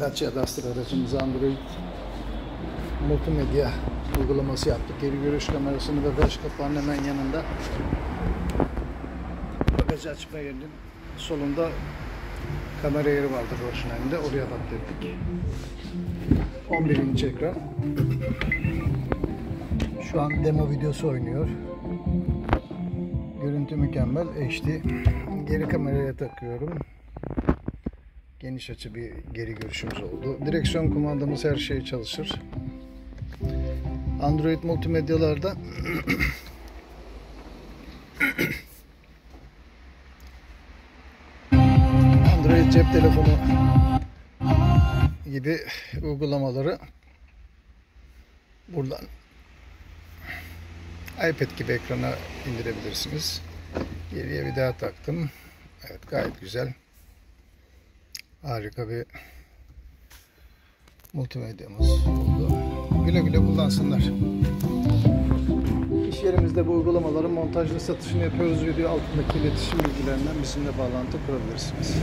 Dacia Duster aracımıza Android multimedya uygulaması yaptık. Geri görüş kamerasını bagaj kapağının hemen yanında. Bagajı açma yerinin solunda kamera yeri vardır orijinalinde. Oraya adapte ettik. 11 inç ekran. Şu an demo videosu oynuyor. Görüntü mükemmel. HD. Geri kameraya takıyorum. Geniş açı bir geri görüşümüz oldu. Direksiyon kumandamız her şey çalışır. Android multimedyalarda Android cep telefonu gibi uygulamaları buradan iPad gibi ekrana indirebilirsiniz. Geriye bir daha taktım. Evet gayet güzel. Harika bir multimedyamız oldu. Güle güle kullansınlar. İş yerimizde bu uygulamaların montajlı satışını yapıyoruz. Video altındaki iletişim bilgilerinden bizimle bağlantı kurabilirsiniz.